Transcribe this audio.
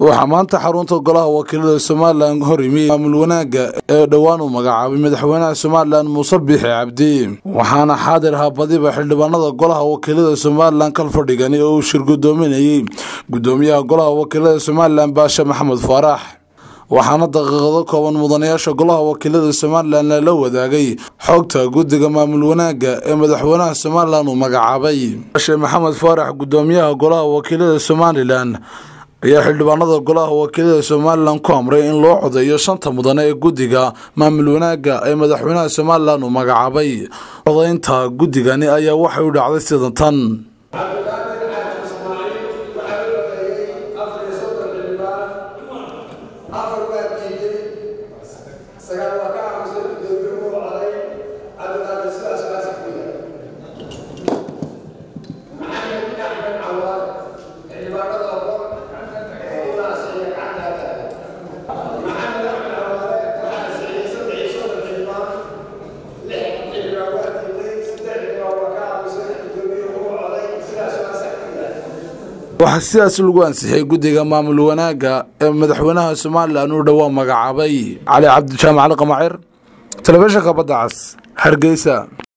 waxaa maanta xarunta golaha wakiilada somalilan hor yimi maamul wanaagga ee dhowaan uu magacaabay madaxweynaha somalilan muuse biixi cabdi. Waxaana xaadir ahaa badiba xildhibaanada golaha wakiilada somalilan kal fadhigani oo uu shir gudoominayey gudoomiyaha golaha wakiilada somalilan baashe maxamed faarax waxaana daqiiqado kooban mudanayaasha golaha wakiilada somalilan lala wadaagay xogta guddiga maamul wanaagga ee madaxweynaha somalilan uu magacaabay. Baashe maxamed faarax gudoomiyaha golaha wakiilada somalilan ayaa xildhibaanada golaha wakiilada somalilan ku amray in loo codeeyo shanta mudane ee guddiga maamul wanaagga ee madaxweynaha somalilan uu magacaabay. Codaynta guddigani ayaa waxay u dhacday sida tan waxaa sidaas lagu ansixiyey guddiga maamul wanaagga ee madaxweynaha somalilan uu dhowaa magacaabay cali cabdijaamac ali qamacir telefishinka badda cas hargeysa